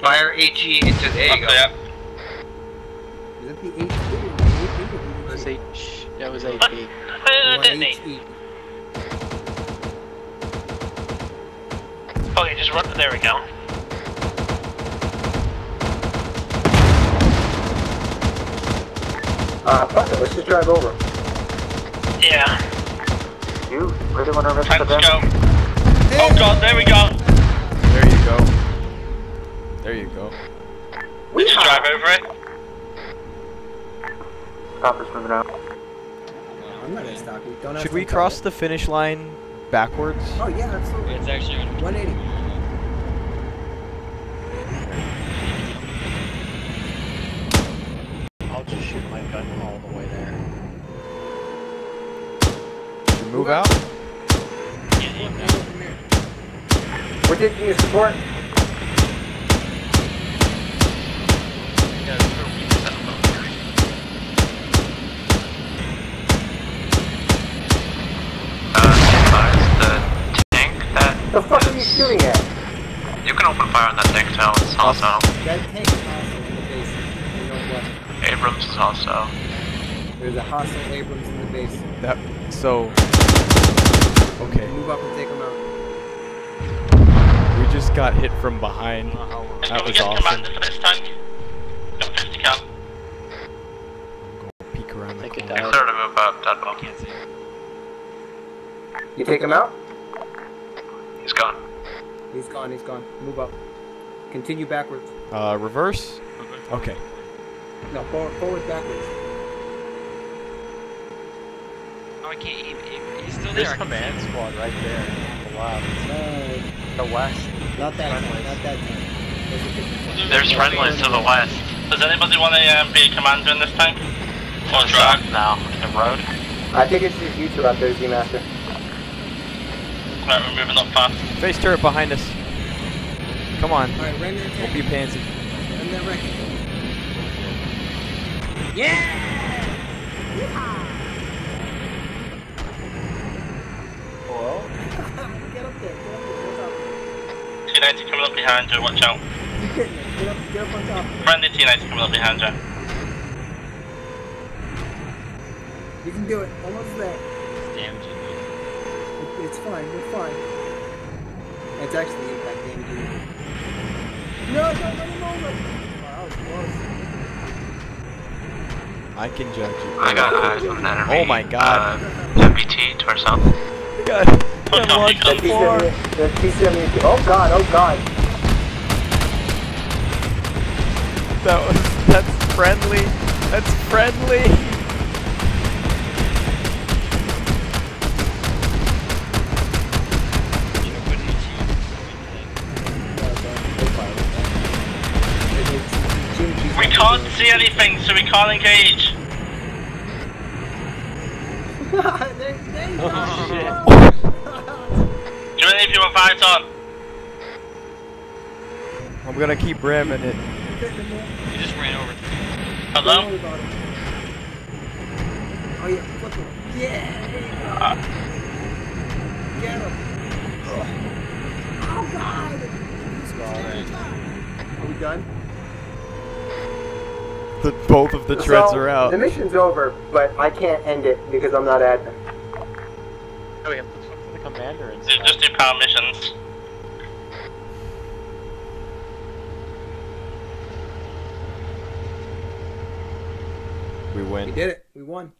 Fire HE into there you go. Yeah. Is that the H? It was H. Yeah, it was AP. Uh, detonate. Okay, just run. There we go. Uh, fuck it, let's just drive over. Yeah. You really want to risk Time the to damage? go. Oh god, there we go. There you go. There you go. We just drive over it. Stop us moving out. I'm not gonna stop you. Don't have Should we cross me. the finish line backwards? Oh yeah, absolutely. It's actually 180. I'll just shoot my gun all the way there. Move out? We're taking you support. Shooting at? you can open fire on that tank too. It's hostile. That tank is hostile in the base. in the northwest. Abrams is hostile. There's a hostile Abrams in the base. That so Okay. Move up and take him out. We just got hit from behind. Can That we was get awesome. commander for this tank? Got 50 cal. Peek around the Think it corner. died. Clear to move up, dead ball. You take him out? He's gone. He's gone. He's gone. Move up. Continue backwards. Uh, reverse? Okay. No, forward, forward backwards. Oh, I can't. He, he, he's still There's there. command squad right there. on The left. Uh, The west. not that time. Not that time. There's a different one. There's friendlies to the west. Does anybody want to um, be a commander in this tank? Or drag? now. The road. I think it's just you two out there, Z-Master. Right, we're moving up fast. Face turret behind us. Come on. All right, render Don't be pansy. And then wreck it. Yeah! Hello? Get up there. Get up there. Get up. T90 coming up behind you, watch out. Keep getting it. Get up. Get up on top. Friendly T90 coming up behind you. You can do it. Almost there. Damaging me. It, it's fine. We're fine. It's actually impact damage. No, don't run him over. Wow, that was close. I can judge you. I got eyes on an enemy. Oh my god. Uh, MBT to our south. God. Oh, no, you The can- T-70, the T-72. Oh god, oh god. That was that's friendly. That's friendly. Can't see anything, so we can't engage. there, there you go. Do any of you have eyes on? I'm gonna keep ramming it. You just ran over. Hello? worry about it. Oh yeah, flip him. Yeah, there you go. Uh, Get him. Oh god. Are we done? The, both of the treads So, are out. The mission's over, but I can't end it because I'm not admin. Oh, we have to talk to the commander and do- just do power missions. We win. We did it. We won.